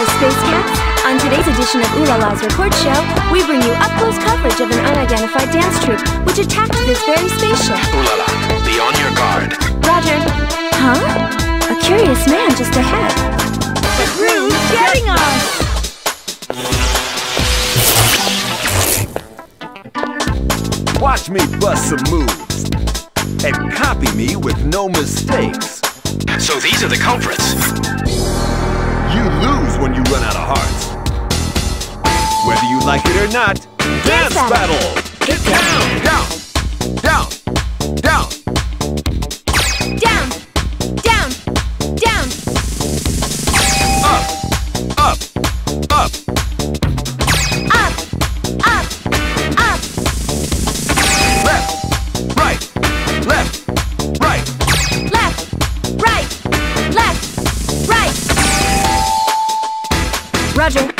Hello, Space Cats! On today's edition of Ulala's Report Show, we bring you up-close coverage of an unidentified dance troupe which attacked this very spaceship. Ulala, be on your guard. Roger. Huh? A curious man just ahead. The crew's getting us! Watch me bust some moves and copy me with no mistakes. So these are the culprits. You lose when you run out of hearts. Whether you like it or not, dance, battle. Roger.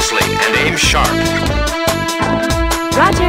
closely and aim sharp. Roger.